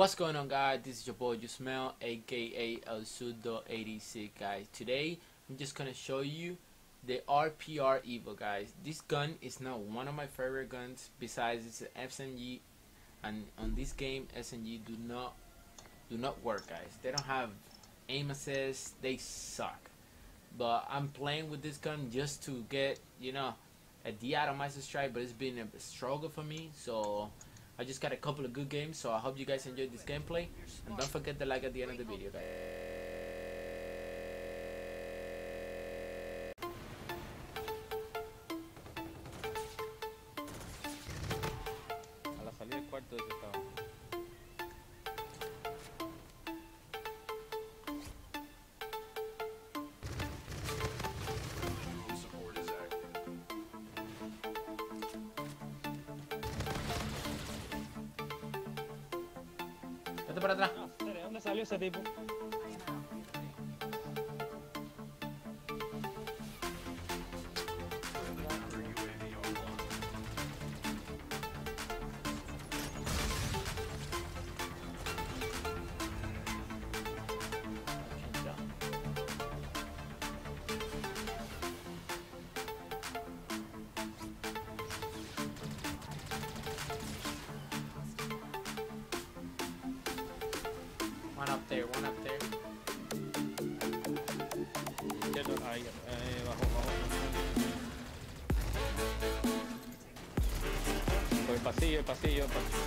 What's going on guys, this is your boy Yusmel aka El Sudo 86 guys. Today I'm just gonna show you the RPR Evo guys. This gun is not one of my favorite guns besides it's an SMG and on this game SMG do not do not work guys. They don't have aim assist, they suck. But I'm playing with this gun just to get, you know, a D out of my strike but it's been a struggle for me so I just got a couple of good games, so I hope you guys enjoyed this gameplay. And don't forget to like at the end of the video, guys. Vete para atrás. No, ¿de dónde salió ese tipo? There, one up there. Izquierdo, ahí, eh, bajo, el pasillo, el pasillo, el pasillo.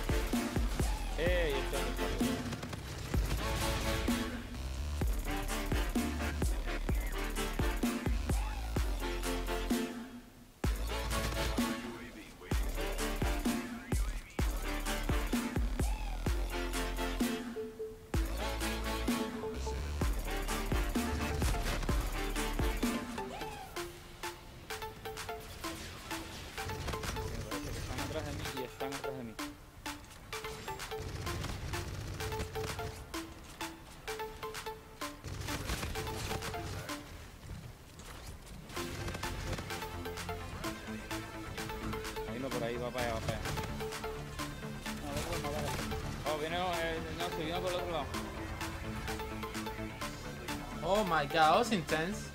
Ahí va para allá, va para allá. Oh, viene, eh, no, se vino por el otro lado. Oh my god, that was intense.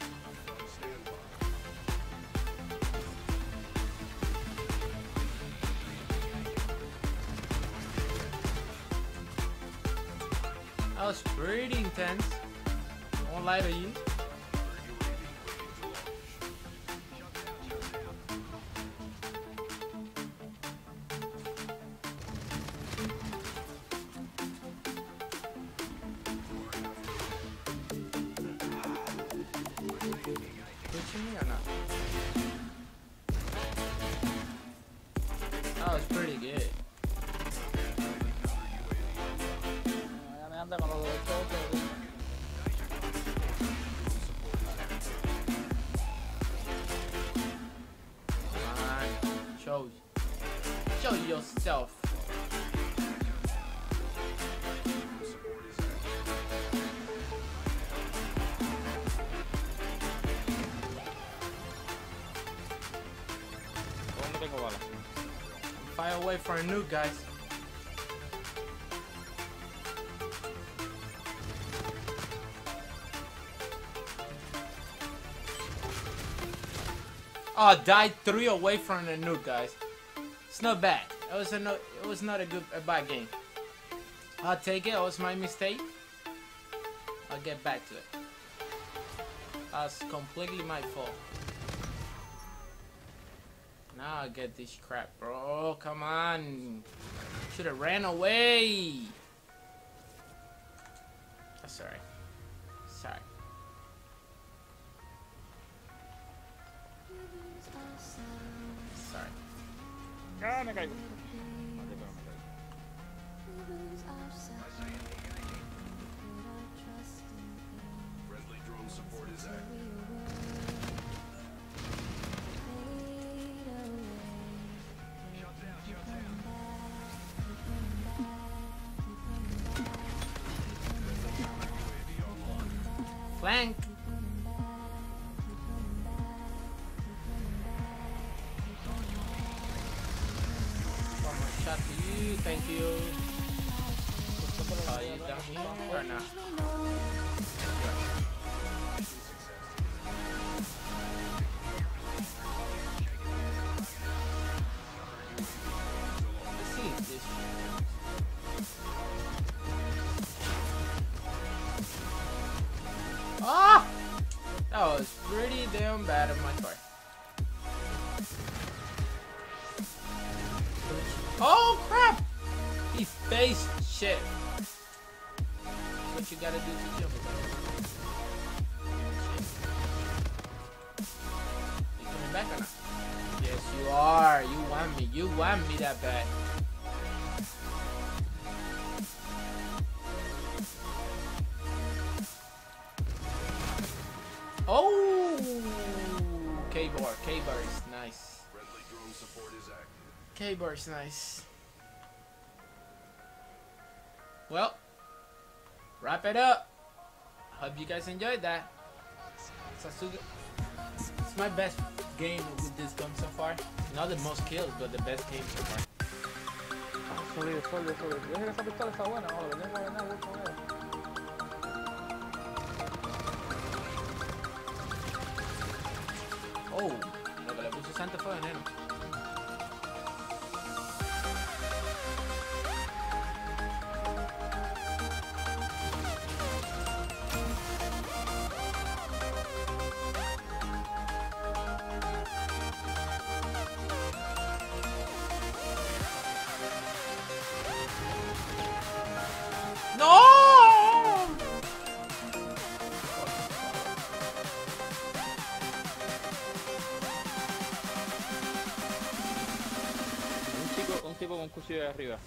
That was pretty intense. I won't lie to you. That was pretty good. Away for a nuke, guys. Oh, died three away from the nuke, guys. It's not bad. It was a no, it was not a good a bad game. I'll take it. It was my mistake. I'll get back to it. That's completely my fault. Now I get this crap, bro. Come on. Should have ran away. That's alright. Sorry. Sorry. ¡Ah, me caigo! Mate, pero me caigo. Friendly drone support is active. Flank. He faced shit. What you gotta do to jump? You coming back or not? Yes, you are. You want me. You want me that bad. Oh! K-bar. K-bar is nice. K-bar is nice. Well, wrap it up. Hope you guys enjoyed that. Sasuke. It's my best game with this gun so far. Not the most kills, but the best game so far. Oh, lo que le puso Santa fue veneno. Tipo con un cuchillo de arriba.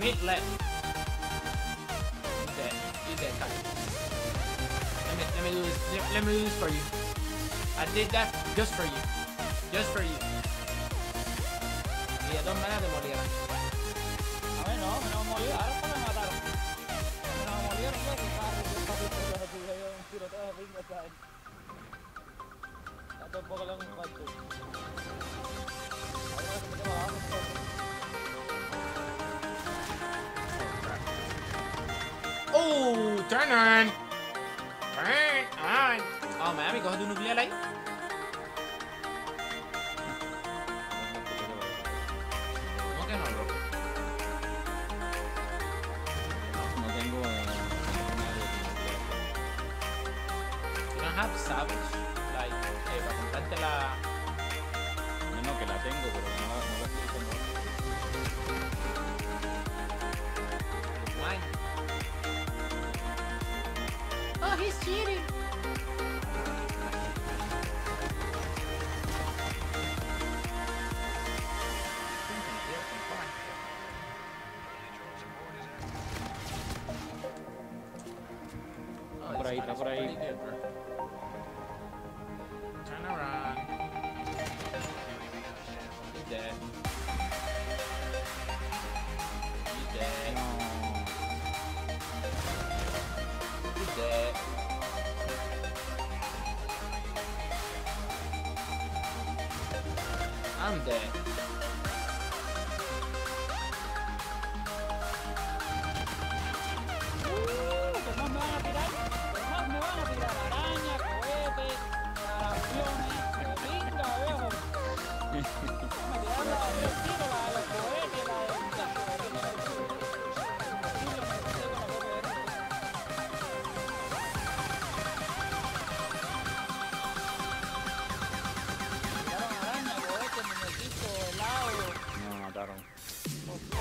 Mid left. He's dead. He's dead. Come. Let me let me do this. Let, let me do this for you. I did that just for you. Just for you. Y de dos maneras te morieron. A ver, no, no ahora Oh, turn on. Turn on. Oh, mami, coge tu nuclear tengo, pero no no la estoy usando. Oh, he's cheating. Por ahí, está por ahí. なんで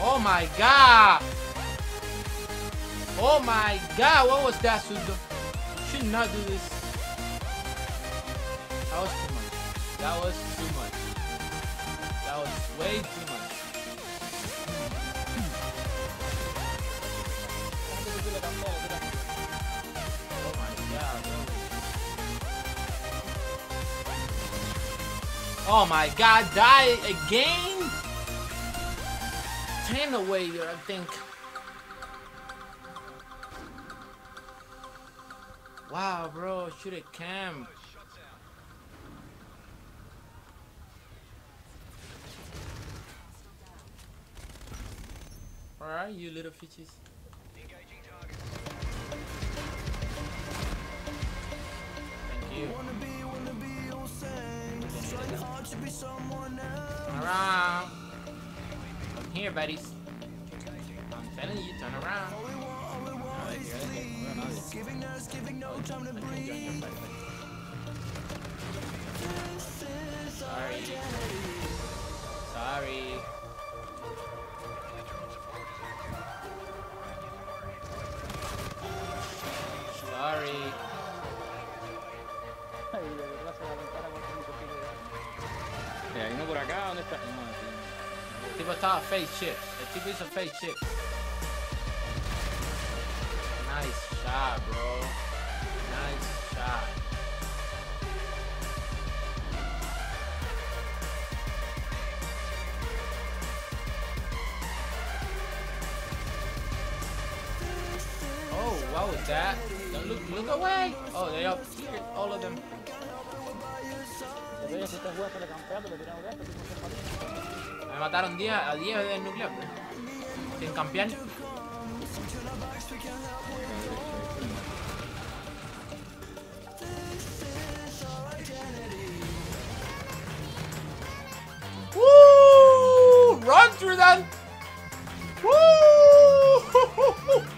Oh my god! Oh my god, what was that, Sudo? Should not do this. That was too much. That was too much. That was way too much. Oh my god. Oh my god, die again? 10 away, I think. Wow, bro, shoot a camp. Alright, you little fishes. Thank you. Wanna be, wanna be all same. Here, buddies. I'm telling you, turn around. Ver, fíjate que no fight, buddy. Sorry. Sorry. Sorry. Estaba face chip. El tipo hizo face chip. Nice shot, bro. Nice shot. Oh, what was that? Don't look, look away. Oh, they up here, all of them. Me mataron 10 a 10 del nuclear. Pues. Sin campear. Woo! Run through them! Woo!